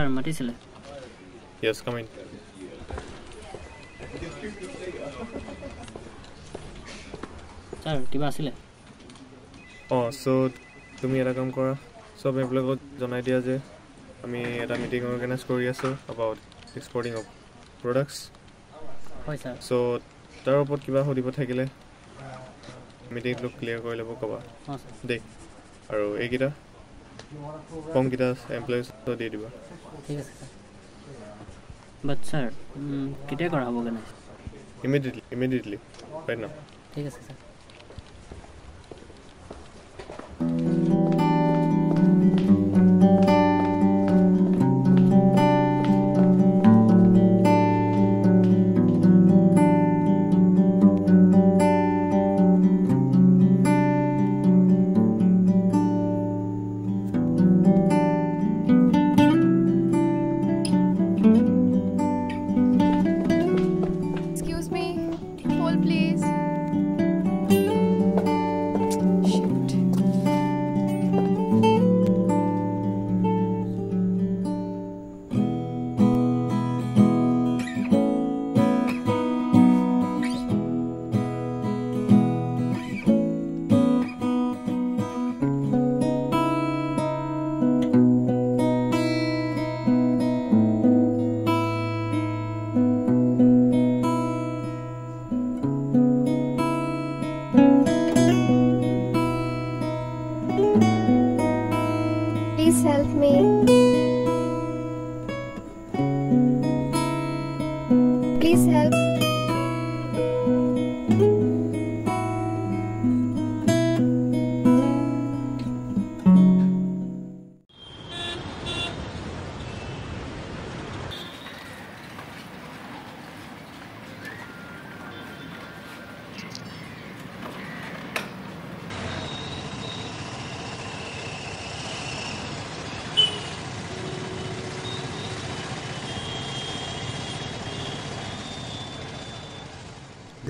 Sir মাতিছিলে sir কিবা আছিলে অঁ চ' তুমি এটা কাম কৰা চব এমপ্লয়ক জনাই দিয়া যে আমি এটা মিটিং অৰ্গেনাইজ কৰি আছোঁ এবাউট এক্সপৰ্টিং অফ প্ৰডাক্টছ হয় ছাৰ চ' তাৰ ওপৰত কিবা সুধিব থাকিলে মিটিংটো ক্লিয়াৰ কৰি ল'ব ক'বা দেই আৰু এইকেইটা কমকেইটা এমপ্লয়িজটো দি দিবা। ঠিক আছে ছাৰ। বাট ছাৰ কেতিয়া কৰা হ'ব কেনে ইমিডিয়েটলি ইমিডিয়েটলি ৰাইট ঠিক আছে ছাৰ।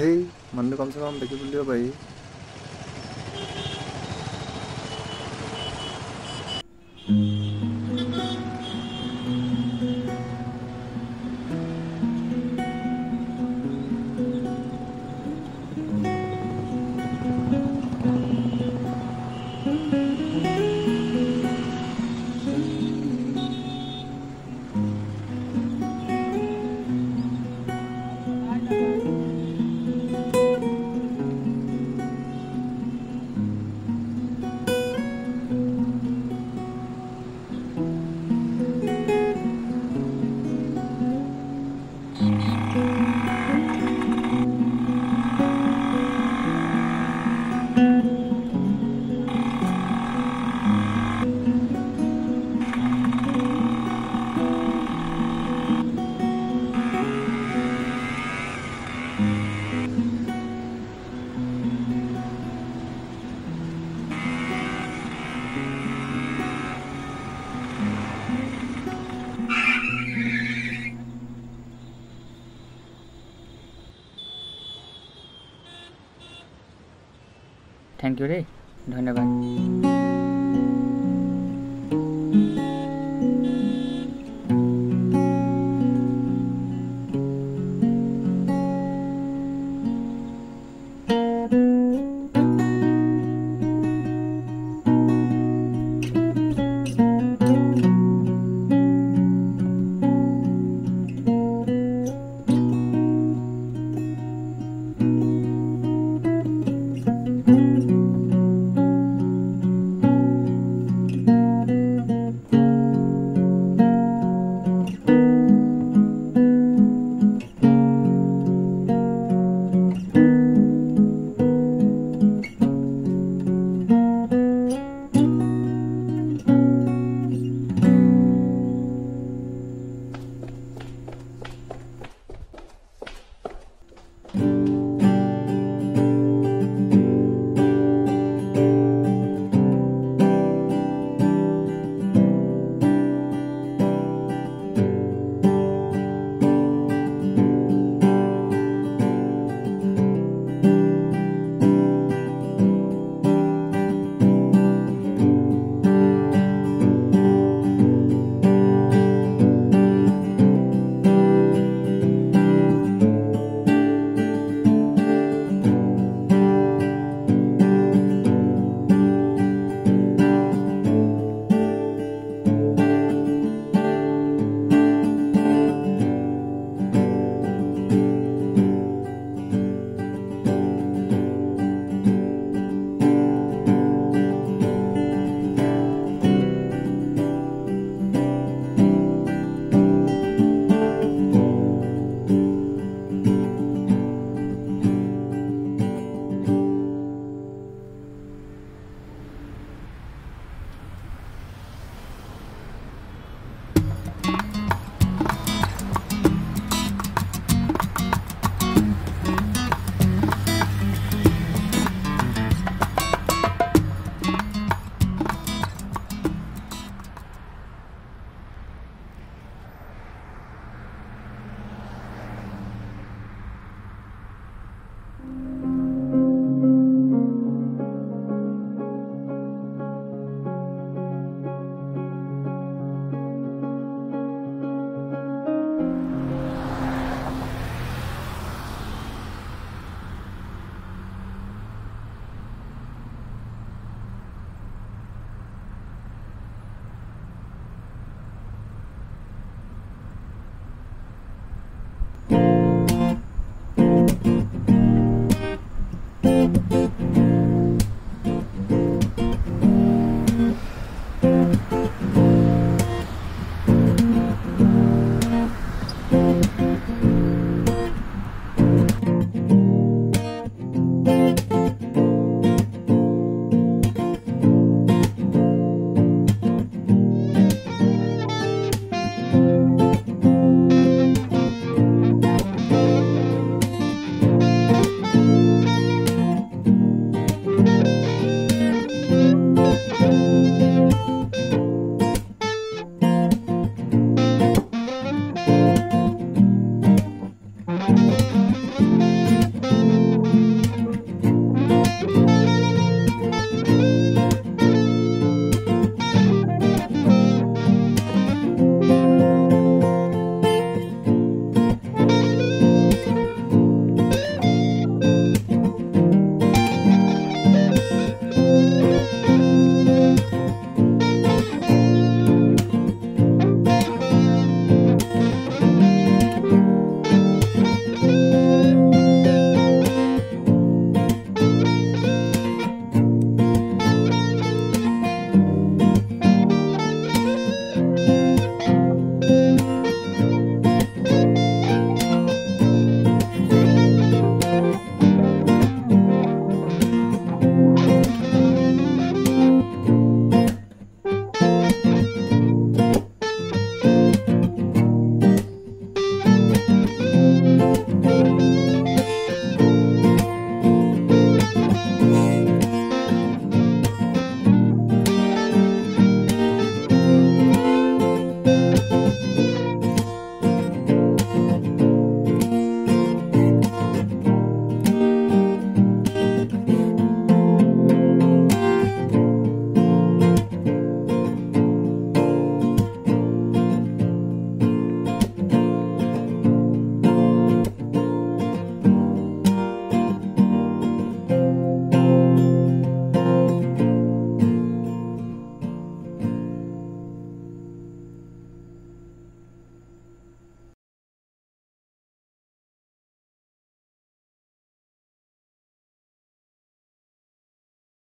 ହେଇ ମନେ କମ୍ ସେ କମ୍ ଦେଖି ବୁଲିବ ଭାଇ Mm. থেংক ইউ দেই ধন্যবাদ